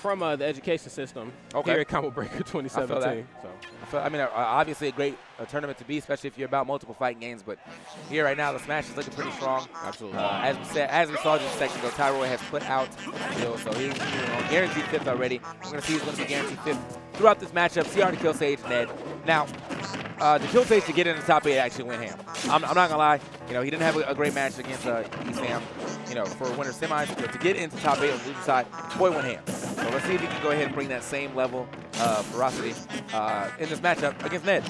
from uh, the education system Okay. here at Combo Breaker 2017. So. I feel- I mean, uh, obviously a great uh, tournament to be, especially if you're about multiple fighting games. But here right now, the Smash is looking pretty strong. Absolutely. Uh, as we said, as we saw just a second ago, Tyroy has put out so he's you know, guaranteed fifth already. We're gonna see who's gonna be guaranteed fifth throughout this matchup. CR to Kill Sage, Ned. Now, uh, the Kill Sage to get in the top eight actually went ham. I'm, I'm not gonna lie. You know, he didn't have a, a great match against uh, Esam. You know, for winter semis, but to get into top eight on the side, boy went ham. So let's see if he can go ahead and bring that same level of ferocity uh, in this matchup against Ned.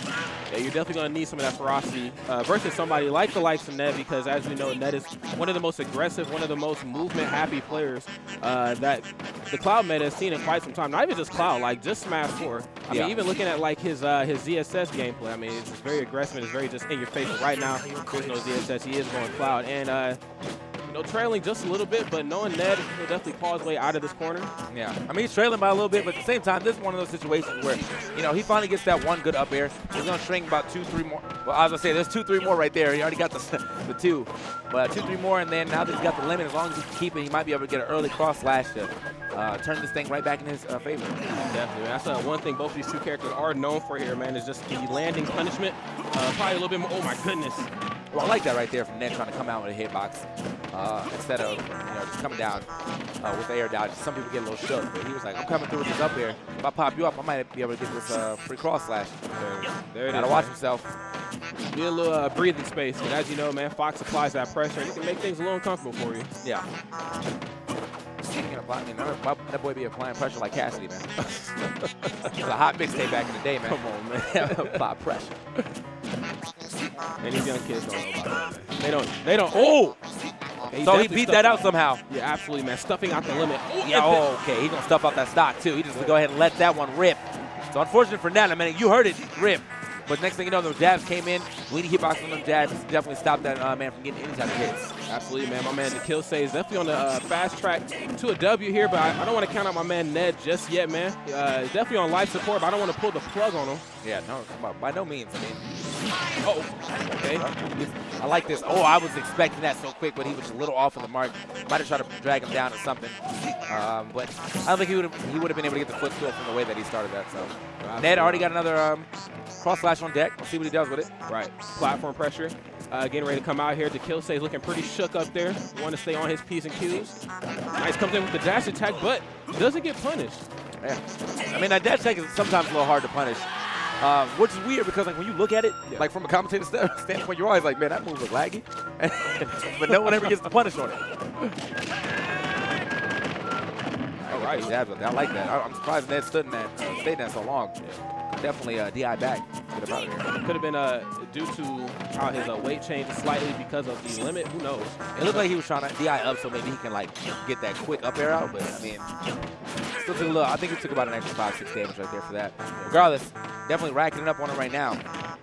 Yeah, you're definitely going to need some of that ferocity uh, versus somebody like the likes of Ned because, as we know, Ned is one of the most aggressive, one of the most movement-happy players uh, that the Cloud meta has seen in quite some time. Not even just Cloud, like just Smash 4. I Yeah. mean, even looking at like his uh, his ZSS gameplay, I mean, it's just very aggressive. and It's very just in your face. But right now, there's no ZSS. He is going Cloud, and uh, you know, trailing just a little bit, but knowing Ned, he'll definitely his way out of this corner. Yeah, I mean he's trailing by a little bit, but at the same time, this is one of those situations where, you know, he finally gets that one good up air. He's gonna string about two, three more. Well, as I was gonna say there's two, three more right there. He already got the the two, but two, three more, and then now that he's got the limit, as long as he can keep it, he might be able to get an early cross slash to uh, turn this thing right back in his uh, favor. Definitely. That's uh, one thing both these two characters are known for here, man, is just the landing punishment. Uh, probably a little bit more. Oh, my goodness. Well, I like that right there from Ned trying to come out with a hitbox uh, instead of you know just coming down uh, with the air dodge. Some people get a little shook, but he was like, I'm coming through with this up air. If I pop you up, I might be able to get this uh, free cross slash. There it Gotta is, watch man. himself. Need a little uh, breathing space. But as you know, man, Fox applies that pressure, and it can make things a little uncomfortable for you. Yeah. Speaking of I mean, that, that boy be applying pressure like Cassidy, man. it was a hot mixtape back in the day, man. Come on, man. Apply pressure. And these young kids don't know about that, man. They don't. They don't. Oh! So he beat that out somehow. Yeah, absolutely, man. Stuffing out the limit. Oh, Yeah, oh, okay. He's gonna stuff out that stock too. He just gonna go ahead and let that one rip. So unfortunate for Ned. I mean, you heard it rip. But next thing you know, those jabs came in. Leading hitbox on them jabs definitely stopped that uh, man from getting any type of hits. Absolutely, man. My man, the Kill Sage is definitely on the uh, fast track to a W here, but I, I don't want to count out my man Ned just yet, man. Uh, definitely on life support, but I don't want to pull the plug on him. Yeah, no, by- by no means. I mean, Oh, okay. I like this. Oh, I was expecting that so quick, but he was a little off of the mark. Might have tried to drag him down or something. Um, but I don't think he would have he would have been able to get the foot to it from the way that he started that. So Ned already got another um, cross slash on deck. We'll see what he does with it. Right. Platform pressure. Uh, getting ready to come out here. The Kill Sage is looking pretty shook up there. Want to stay on his P's and Q's. Nice comes in with the dash attack, but doesn't get punished. Yeah. I mean, that dash attack is sometimes a little hard to punish. Um, which is weird because like when you look at it, Yeah. like from a commentator st- standpoint, you're always like, man, that move was laggy, but no one ever gets the punish on it. All right, yeah, but I like that. I- I'm surprised Ned stood in that, uh, stayed in that so long. Definitely uh, DI back. Get him out of here. Could have been uh, due to how his uh, weight changed slightly because of the limit. Who knows? It looked like he was trying to DI up so maybe he can like get that quick up air out, but I mean, still took a little. I think he took about an extra five, six damage right there for that. Regardless, definitely racking it up on him right now.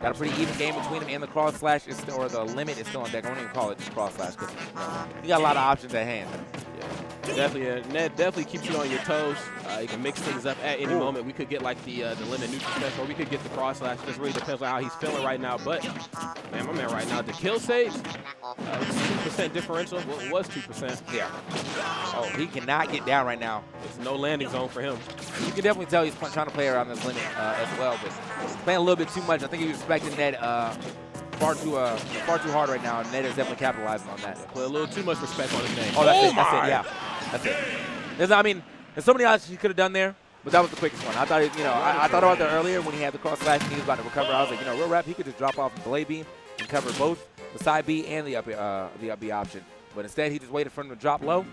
Got a pretty even game between him and the cross slash, is or the limit is still on deck. I won't even call it just cross slash because you know, got a lot of options at hand. Definitely, uh, Ned definitely keeps you on your toes. Uh, you can mix things up at any Ooh. moment. We could get like the uh, the limit neutral special, or we could get the cross slash. Just really depends on how he's feeling right now. But man, my man right now, the Kill Sage, uh, two percent differential. Well, it was two percent. Yeah. Oh, he cannot get down right now. It's no landing zone for him. You can definitely tell he's trying to play around this limit uh, as well, but he's playing a little bit too much. I think he was expecting Ned uh, far too uh, far too hard right now, and Ned is definitely capitalizing on that. Put a little too much respect on his name. Oh, that's it. my. That's it. Yeah, that's it. There's, I mean, there's so many options he could have done there, but that was the quickest one. I thought, you know, I, I thought about that earlier when he had the cross slash and he was about to recover. I was like, you know, real rap, he could just drop off the delay beam and cover both the side B and the up uh, the up B option. But instead, he just waited for him to drop low.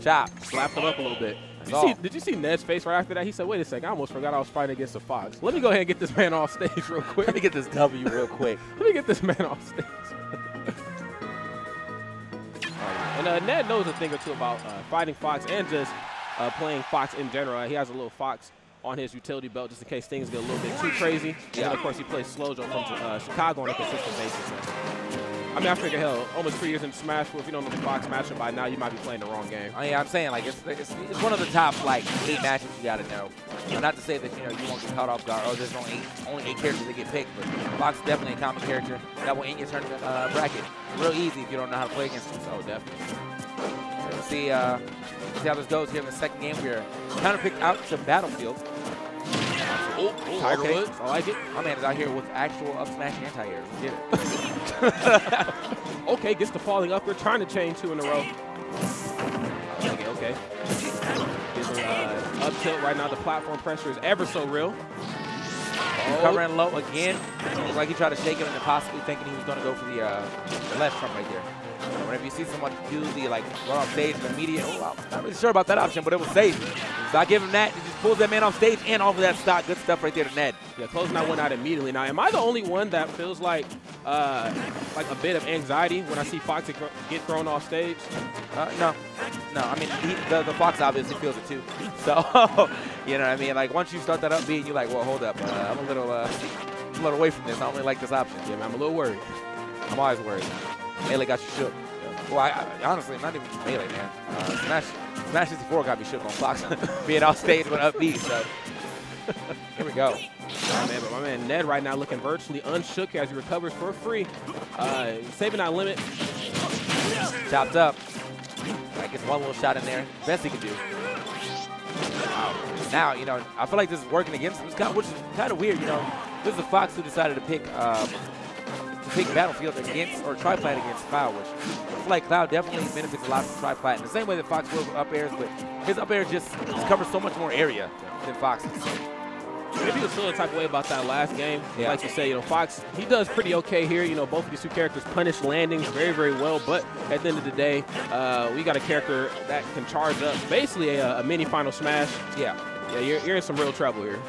Chop. Slapped him up a little bit. Did you, see, did you see Ned's face right after that? He said, "Wait a second, I almost forgot I was fighting against a fox. Let me go ahead and get this man off stage real quick. Let me get this W real quick. Let me get this man off stage. And uh, Ned knows a thing or two about uh, fighting Fox and just uh, playing Fox in general. He has a little Fox on his utility belt just in case things get a little bit too crazy. And of course, he plays Slojo from uh, Chicago on a consistent basis. I mean, I figure, hell, almost three years in Smash, if you don't know the Fox matchup by now, you might be playing the wrong game. I mean, I'm saying like it's, it's, it's one of the top like eight matches you got to know. Now, not to say that you know you won't get caught off guard. Oh, there's only eight, only eight characters that get picked, but Fox is definitely a common character that will end your tournament uh, bracket. Real easy if you don't know how to play against him. So definitely. So we'll see. Uh, See how this goes here in the second game. We're kind of picked out to Battlefield. Oh, Tiger okay. Woods. I like it. My man is out here with actual up smash anti-air. Let's get it. Okay, gets the falling upper, trying to chain two in a row. Okay, okay. Uh, up tilt right now. The platform pressure is ever so real. Oh, Covering low again. Looks like he tried to shake him and possibly thinking he was going to go for the, uh, left front right there. Whenever you see someone do the like run off stage the media, oh, I'm not really sure about that option, but it was safe. So I give him that. He just pulls that man off stage and off of that stock. Good stuff right there to Ned. Yeah, closing that one out immediately. Now, am I the only one that feels like uh, like a bit of anxiety when I see Fox get thrown off stage? Uh, no, no. I mean, he, the, the Fox obviously feels it too. So, you know what I mean? Like, once you start that up beat, you're like, well, hold up. Uh, I'm a little, uh, I'm a little away from this. I don't really like this option. Yeah, man, I'm a little worried. I'm always worried. Melee got you shook. Well, I, I, honestly, not even Melee, man. Uh, Smash, Smash 64 got me shook on Fox being off stage with up beat. So, here we go. Oh, man, but my man Ned right now looking virtually unshook as he recovers for free. Uh, saving that limit. Chopped up. I guess one little shot in there. Best he could do. Now, you know, I feel like this is working against him, which is kind of weird, you know. This is a Fox who decided to pick um, pick Battlefield against, or Triplat against Cloud, which like Cloud definitely benefits a lot from Triplat in the same way that Fox will up airs, but his up air just, just covers so much more area than Fox's. Maybe he was feeling the type of way about that last game. Yeah. Like you say, you know, Fox, he does pretty okay here. You know, both of these two characters punish landings very, very well. But at the end of the day, uh, we got a character that can charge up basically a, a mini final smash. Yeah. Yeah, you're, you're in some real trouble here.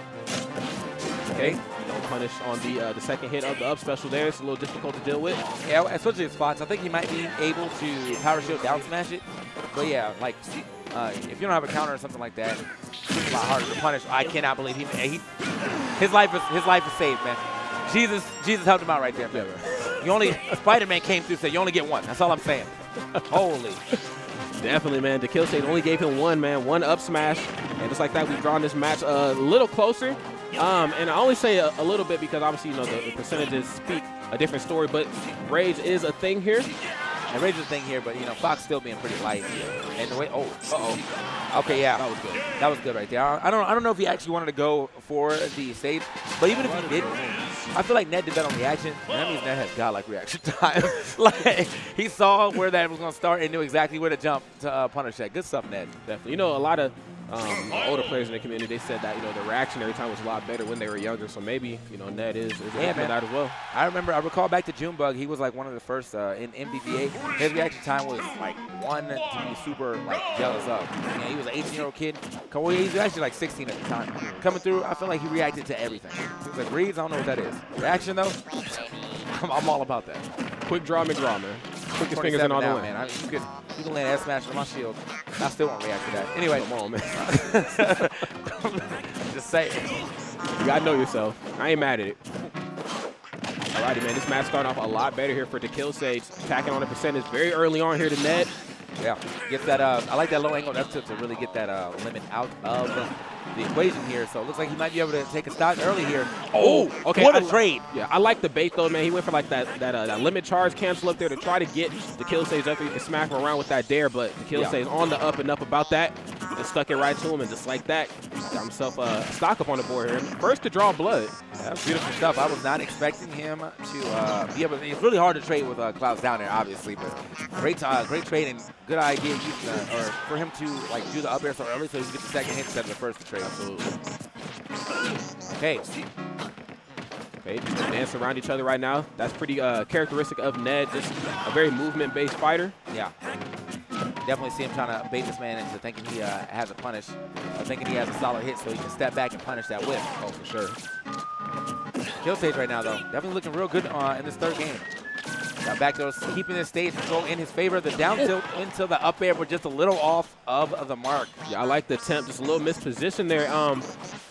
Okay. Know, punish on the uh, the second hit of the up special there. It's a little difficult to deal with. Yeah, especially his spots. I think he might be able to power shield down smash it. But yeah, like uh, if you don't have a counter or something like that, it's a lot harder to punish. I cannot believe he, he his life is his life is saved, man. Jesus, Jesus helped him out right there, man. You only Spider-Man came through, said you only get one. That's all I'm saying. Holy. Definitely, man. The Kill Sage only gave him one, man, one up smash. And just like that, we've drawn this match a little closer. Um, and I only say a, a, little bit because obviously, you know, the, the, percentages speak a different story, but Rage is a thing here. And Rage is a thing here, but, you know, Fox still being pretty light. And the way, oh, uh-oh. Okay, yeah. That was good. That was good right there. I don't, I don't know if he actually wanted to go for the stage, but even if he didn't, I feel like Ned did that on reaction, and that means Ned has godlike reaction time. like, he saw where that was going to start and knew exactly where to jump to uh, punish that. Good stuff, Ned. Definitely. You know, a lot of um, older players in the community, they said that, you know, the reactionary time was a lot better when they were younger. So maybe, you know, Ned is, is yeah, man. that as well. I remember, I recall back to Junebug, he was like one of the first uh, in MDVA. His reaction time was like one to be super like jealous of. Know, he was an 18-year-old kid. Well, he was actually like 16 at the time. Coming through, I feel like he reacted to everything. He was like, reads, I don't know what that is. Reaction, though, I'm, I'm all about that. Quick draw McGraw, man. Quickest fingers in all the way. man. I mean, you could, you can land S smash on my shield. I still won't react to that. Anyway. Come on, man. Just say it. You gotta know yourself. I ain't mad at it. Alrighty, man. This match starting off a lot better here for the Kill Sage. Attacking on the percentage very early on here to Ned. Yeah, get that. Uh, I like that low angle up tilt to really get that uh, limit out of the equation here. So it looks like he might be able to take a stock early here. Oh, okay. What a I, trade. Yeah, I like the bait though, man. He went for like that that, uh, that limit charge cancel up there to try to get the Kill Sage up. He can smack him around with that dare, but the kill Yeah. stage on the up and up about that. and stuck it right to him, and just like that, got himself a stock up on the board here. First to draw blood. That's beautiful stuff. I was not expecting him to uh, be able. to It's really hard to trade with uh, Clouds down there, obviously, but great, uh, great trade and good idea, using, uh, or for him to like do the up air so early so he can get the second hit instead of the first to trade. Absolutely. Okay, Okay, just dance around each other right now. That's pretty uh, characteristic of Ned. Just a very movement-based fighter. yeah. Definitely see him trying to bait this man into thinking he uh, has a punish, or thinking he has a solid hit so he can step back and punish that whip. Oh, for sure. Kill Sage right now, though. Definitely looking real good uh, in this third game. Got back throws, keeping this stage control in his favor. The down tilt into the up air, but just a little off of the mark. Yeah, I like the attempt. Just a little misposition there. Um,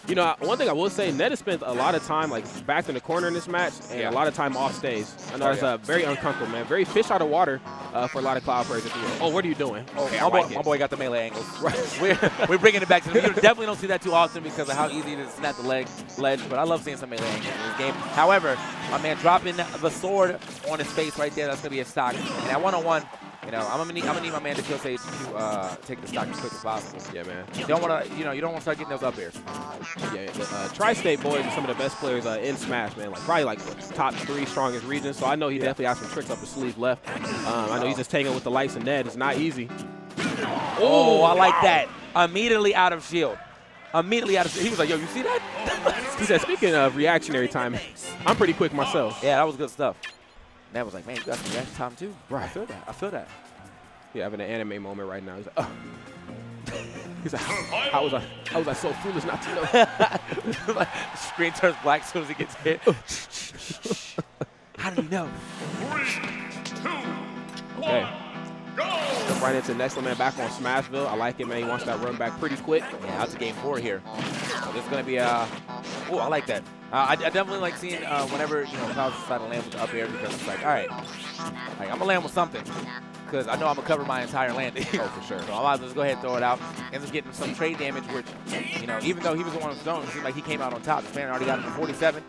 you know, one thing I will say, Ned has spent a lot of time like back in the corner in this match, and Yeah. a lot of time off stage. I know Oh, it's yeah. uh, very uncomfortable, man. Very fish out of water uh, for a lot of cloud players. Oh, what are you doing? Okay, I my, boy, my boy got the melee angles. we're, we're bringing it back to the You definitely don't see that too often because of how easy it is to snap the leg ledge, but I love seeing some melee angles in this game. However, my man dropping the sword on his face right there, that's going to be a stock. And at one-on-one, you You know, I'm gonna need I'm gonna need my man to Kill Sage to uh, take the stock as quick as possible. Yeah, man. You don't want to, you know, you don't want to start getting those up airs. Yeah, uh, Tri-State boys are some of the best players uh, in Smash, man. Like probably like top three strongest regions. So I know he Yeah. definitely has some tricks up his sleeve left. Um, I know he's just taking with the lights and Ned. It's not easy. Oh, I like that. Immediately out of shield. Immediately out of shield. He was like, yo, you see that? He said, speaking of reactionary time, I'm pretty quick myself. yeah, that was good stuff. Ned was like, man, you got some reaction time too. I feel that. I feel that. Yeah, having an anime moment right now. He's like, oh. He's like, how was I? How was I so foolish not to know? Like, Screen turns black as soon as he gets hit. How did he know? Okay. Jump right into next one, man. Back on Smashville. I like it, man. He wants that run back pretty quick. Yeah, out to game four here. So this is going to be a. Oh, I like that. Uh, I, I definitely like seeing uh, whenever you know Clouds decide to land with the up air because it's like, all right, like I'm gonna land with something because I know I'm gonna cover my entire landing. oh, for sure. So I might as well just go ahead and throw it out. Ends up getting some trade damage, which you know, even though he was the one with stone, it seemed like he came out on top. This man already got him to 47.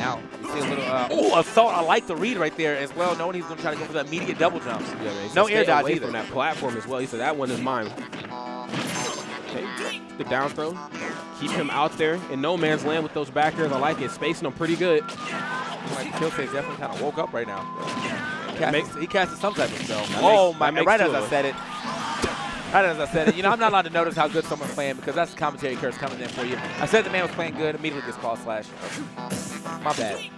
Now we see a little. Uh, oh, assault! I like the read right there as well, knowing he's gonna try to go for the immediate double jump. Yeah, man. No said, air "Stay dodge away either." from that platform as well. He said that one is mine. Okay, the down throw. Keep him out there in no man's land with those back airs. I like it. Spacing them pretty good. Like definitely kind of woke up right now. He casted, Makes- he casted some type of spell. Oh makes- my! makes Right as I said it. Right as I said it. You know, I'm not allowed to notice how good someone's playing because that's the commentary curse coming in for you. I said the man was playing good. Immediately gets call slash. My bad.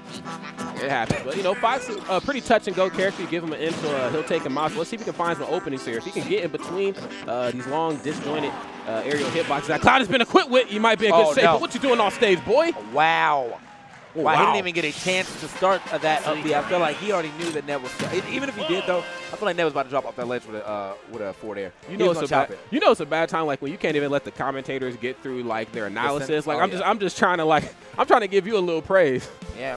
It happens. But, you know, Fox is a pretty touch and go character. You give him an in, so uh, he'll take him out. Let's see if he can find some openings here. If he can get in between uh, these long, disjointed uh, aerial hitboxes that Cloud has been equipped with, you might be in good Oh, shape. no. But what you doing off stage, boy? Wow. Oh, wow. He didn't even get a chance to start uh, that up B. I feel like he already knew that Ned was. Even if he did, though, I feel like Ned was about to drop off that ledge with a uh, with a four there. You know it's a bad, it. you know it's a bad time like when you can't even let the commentators get through like their analysis. Like Oh, I'm just. I'm just trying to like I'm trying to give you a little praise.